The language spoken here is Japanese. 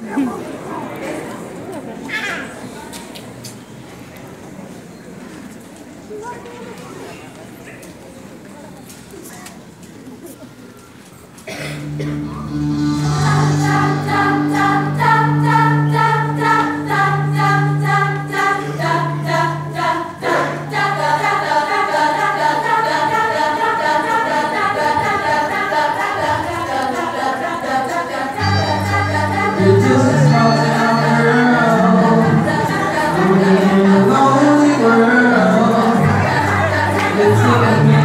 Thank you. Amen.